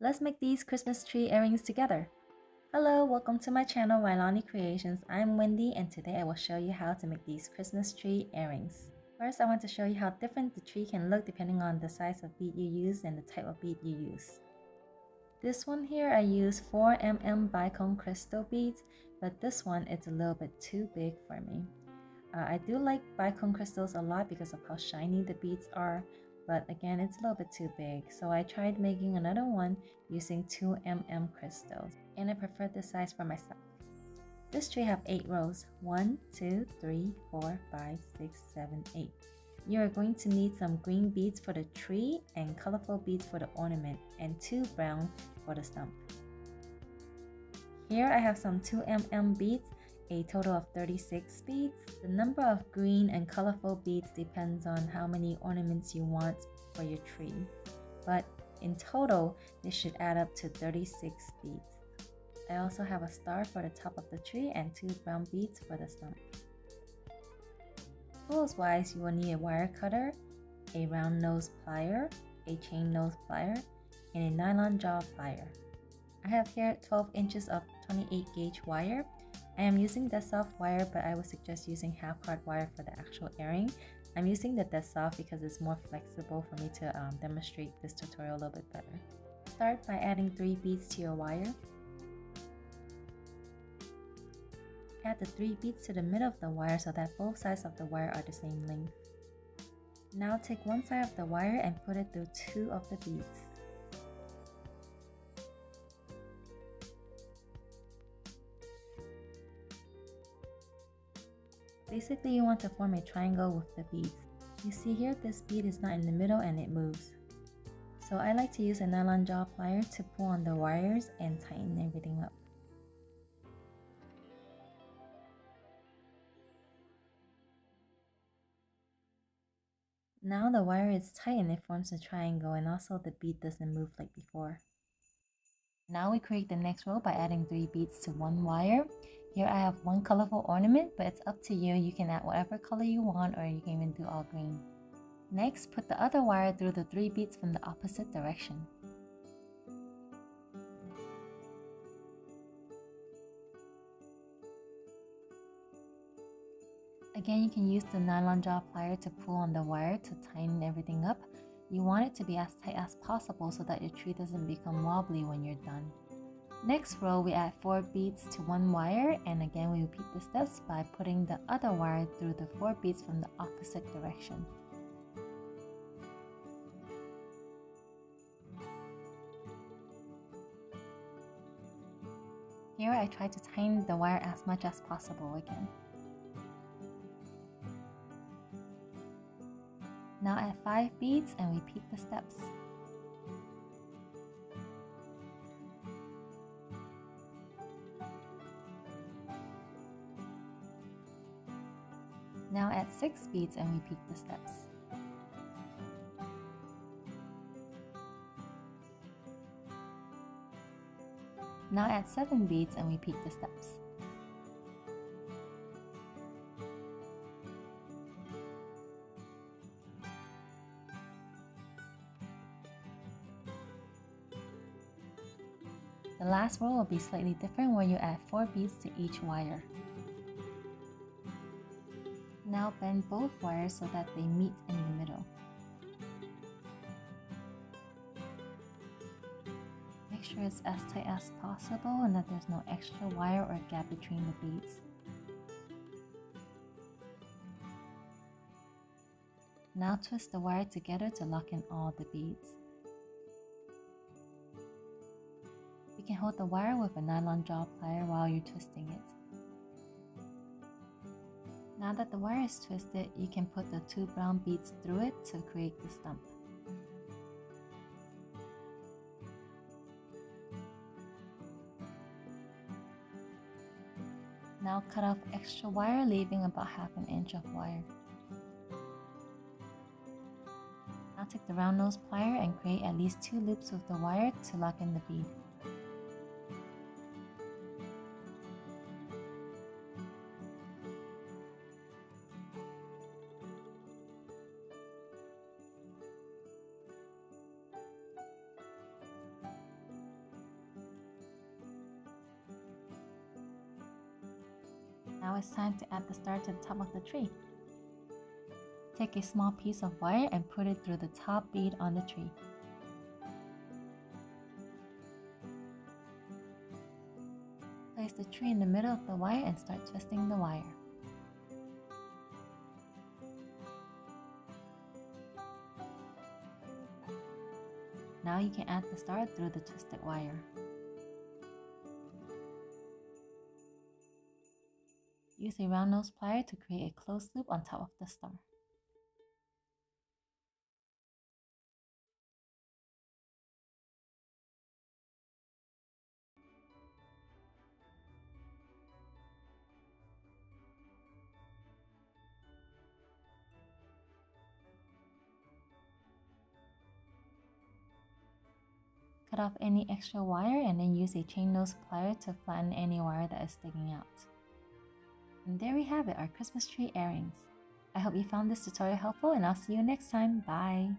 Let's make these Christmas tree earrings together. Hello, welcome to my channel Rilany Creations. I'm Wendy and today I will show you how to make these Christmas tree earrings. First, I want to show you how different the tree can look depending on the size of bead you use and the type of bead you use. This one here I use 4mm bicone crystal beads, but this one it's a little bit too big for me. Uh, I do like bicone crystals a lot because of how shiny the beads are, but again it's a little bit too big so I tried making another one using 2mm crystals and I prefer this size for myself. This tree have 8 rows 1, 2, 3, 4, 5, 6, 7, 8. You are going to need some green beads for the tree and colorful beads for the ornament and 2 brown for the stump. Here I have some 2mm beads a total of 36 beads. The number of green and colorful beads depends on how many ornaments you want for your tree, but in total, this should add up to 36 beads. I also have a star for the top of the tree and two brown beads for the stump. Tools wise, you will need a wire cutter, a round nose plier, a chain nose plier, and a nylon jaw plier. I have here 12 inches of 28 gauge wire I am using the soft wire, but I would suggest using half cut wire for the actual earring. I'm using the dead soft because it's more flexible for me to um, demonstrate this tutorial a little bit better. Start by adding 3 beads to your wire. Add the 3 beads to the middle of the wire so that both sides of the wire are the same length. Now take one side of the wire and put it through two of the beads. Basically, you want to form a triangle with the beads. You see here, this bead is not in the middle and it moves. So I like to use a nylon jaw plier to pull on the wires and tighten everything up. Now the wire is tight and it forms a triangle and also the bead doesn't move like before. Now we create the next row by adding 3 beads to one wire here I have one colorful ornament, but it's up to you. You can add whatever color you want or you can even do all green. Next, put the other wire through the three beads from the opposite direction. Again, you can use the nylon jaw plier to pull on the wire to tighten everything up. You want it to be as tight as possible so that your tree doesn't become wobbly when you're done. Next row, we add 4 beads to one wire and again we repeat the steps by putting the other wire through the 4 beads from the opposite direction. Here I try to tighten the wire as much as possible again. Now add 5 beads and repeat the steps. Now add 6 beads and repeat the steps. Now add 7 beads and repeat the steps. The last row will be slightly different where you add 4 beads to each wire. Now bend both wires so that they meet in the middle. Make sure it's as tight as possible and that there's no extra wire or gap between the beads. Now twist the wire together to lock in all the beads. You can hold the wire with a nylon jaw plier while you're twisting it. Now that the wire is twisted, you can put the two brown beads through it to create the stump. Now cut off extra wire leaving about half an inch of wire. Now take the round nose plier and create at least two loops with the wire to lock in the bead. It's time to add the star to the top of the tree. Take a small piece of wire and put it through the top bead on the tree. Place the tree in the middle of the wire and start twisting the wire. Now you can add the star through the twisted wire. Use a round nose plier to create a closed loop on top of the star. Cut off any extra wire and then use a chain nose plier to flatten any wire that is sticking out. And there we have it, our Christmas tree earrings. I hope you found this tutorial helpful and I'll see you next time. Bye!